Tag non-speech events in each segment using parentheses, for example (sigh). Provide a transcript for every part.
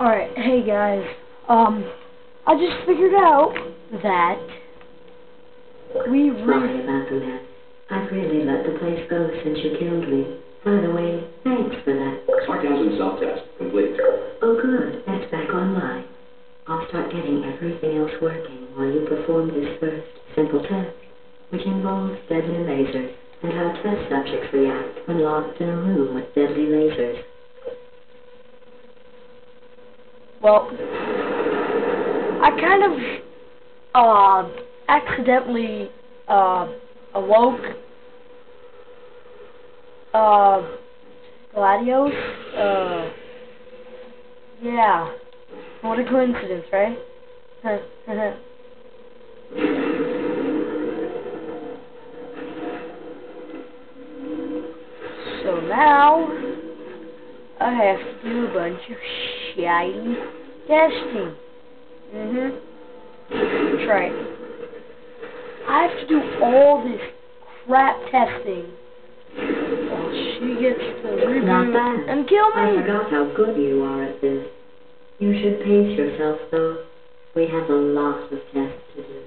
Alright, hey guys. Um, I just figured out that we Sorry really... about the mess. I've really let the place go since you killed me. By the way, thanks for that. Sarcasm self-test complete. Oh good, that's back online. I'll start getting everything else working while you perform this first simple test, which involves deadly lasers and how test subjects react when locked in a room with deadly lasers. Well, I kind of, uh, accidentally, uh, awoke, uh, GLaDOS, uh, yeah. What a coincidence, right? (laughs) so now, I have to do a bunch of shiny testing. Mm-hmm. That's right. I have to do all this crap testing while she gets to Not reboot and kill me. I forgot how good you are at this. You should pace yourself, though. We have a lot of tests to do.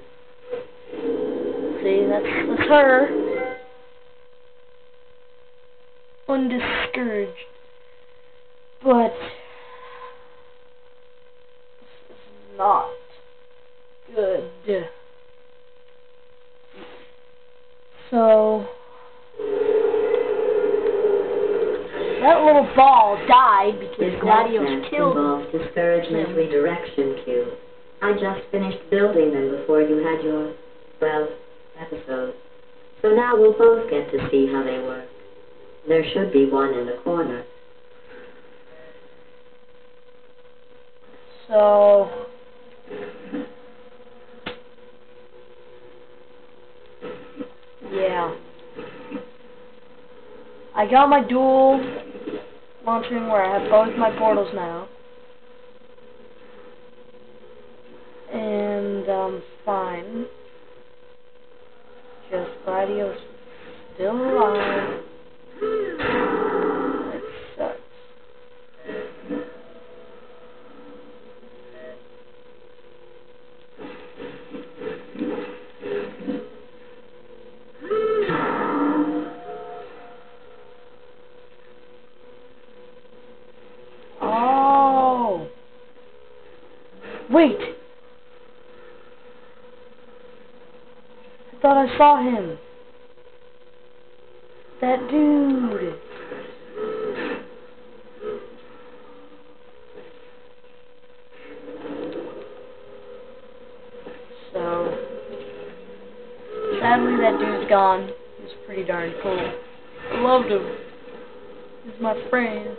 See, that's, that's her. Undiscouraged. But this is not good. So that little ball died because This GLaDOS next test killed him. involves discouragement him. redirection cubes. I just finished building them before you had your, well, episode. So now we'll both get to see how they work. There should be one in the corner. So yeah. I got my dual launching where I have both my portals now. And um fine. Just GLaDOS's still alive. It sucks. Oh. Wait. I thought I saw him. That dude. So, sadly that dude's gone. He was pretty darn cool. I loved him. He's my friend. Is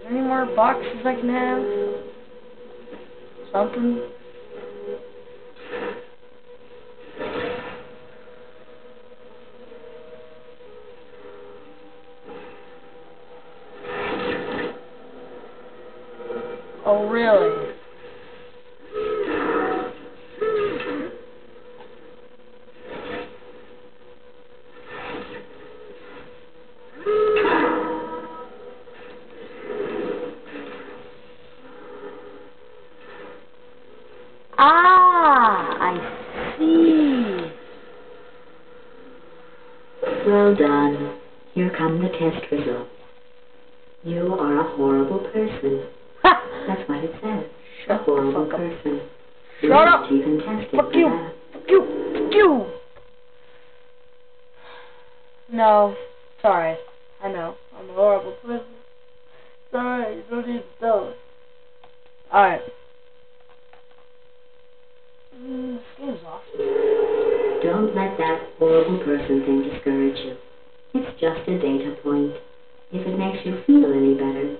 there any more boxes I can have? Something? Oh, really? Ah, I see. Well done. Here come the test results. You are a horrible person. Ha! That's what it says. Shut the horrible up. person. Shut up. even tested Fuck you. that. Fuck you. Fuck you. No. Sorry. I know. I'm a horrible person. Sorry. You don't need to tell me. Alright. Mm, this game's awesome. Don't let that horrible person thing discourage you. It's just a data point. If it makes you feel any better,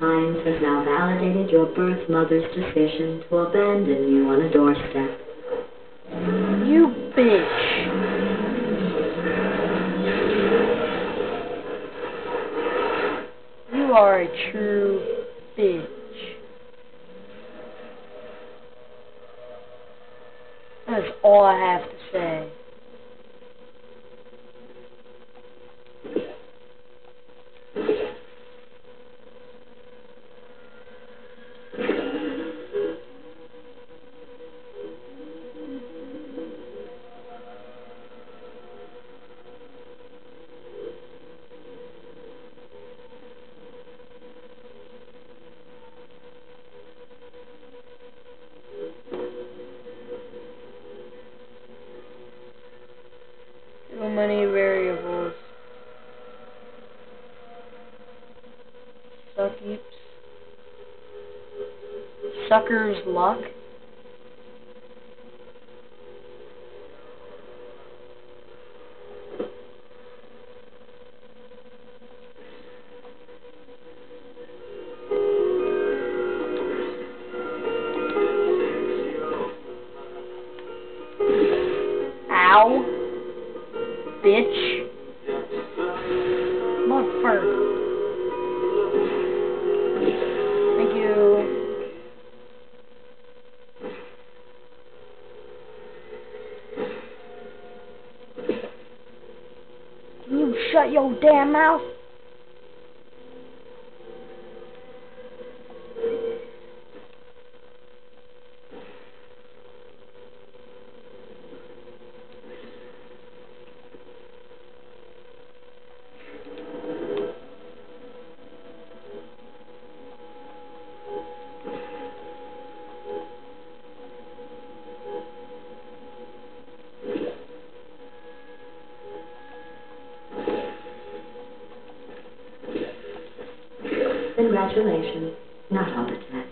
science has now validated your birth mother's decision to abandon you on a doorstep. You bitch. You are a true bitch. That's all I have to say. Sucker's luck. Your damn mouth? Congratulations. Not on the test.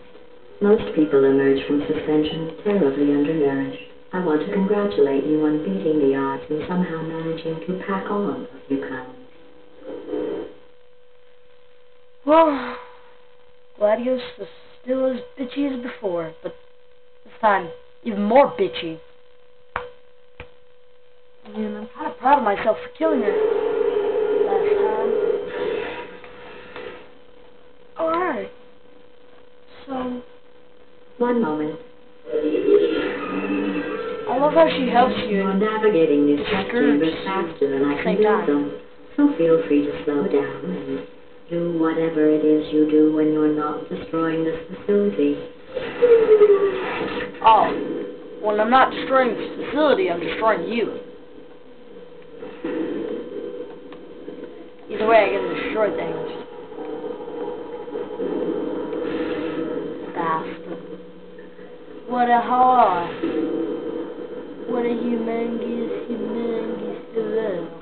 Most people emerge from suspension terribly undernourished. I want to congratulate you on beating the odds and somehow managing to pack on a few pounds. Well, GLaDOS is still as bitchy as before, but this time even more bitchy. And I'm kind of proud of myself for killing her last time. Alright. So, One moment. I love how she helps you. You're navigating these test chambers faster than I can do them. So feel free to slow down and do whatever it is you do when you're not destroying this facility. Oh, when I'm not destroying the facility, I'm destroying you. Either way, I can destroy things. Bastard. What a horror. What a humongous, humongous horror.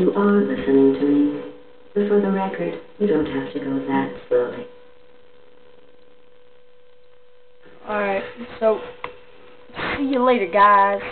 You are listening to me. But for the record, you don't have to go that slowly. Alright, so, see you later, guys.